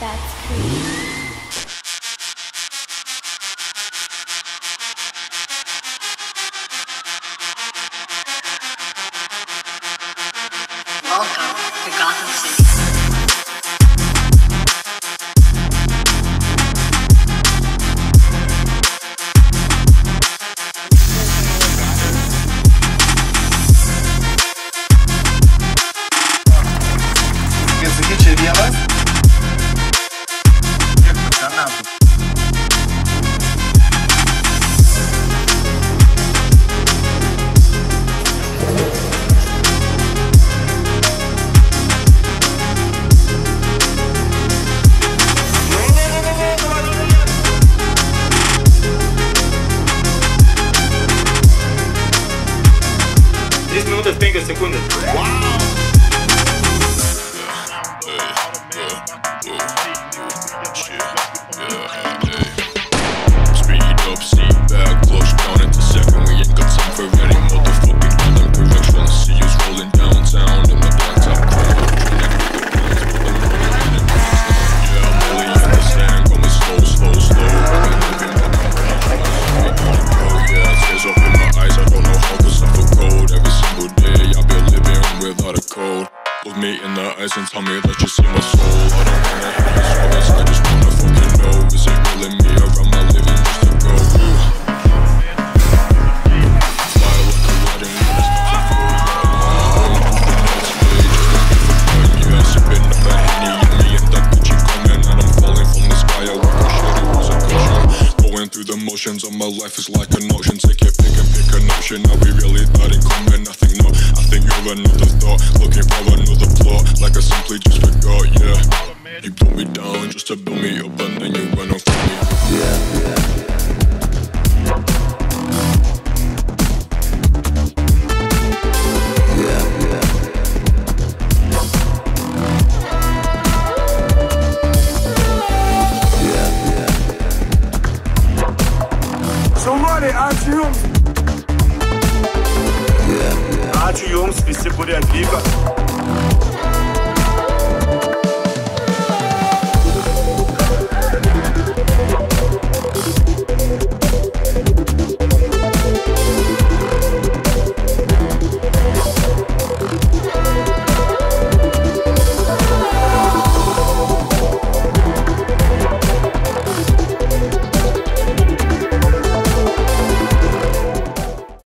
That's Creed. Welcome to Gotham City. perguntas, 30 segundos. Uau! Without a code. Look me in the eyes and tell me that you see my soul. I don't wanna hear your stories, I just wanna fucking know. Is it really me or am I living just to go? Wedding, there's nothing for you. Me and that coming. And I'm falling from the sky, I it. Going through the motions of my life is like an ocean. Take your pick and pick a notion. Are we really that in common? I think no. Think you're another thought. Looking for another plot. Like I simply just forgot, yeah. You put me down just to build me up and then you went off me. Šaunuoliai, ačiū Jums. Ačiū Jums visi, kurie atvyko.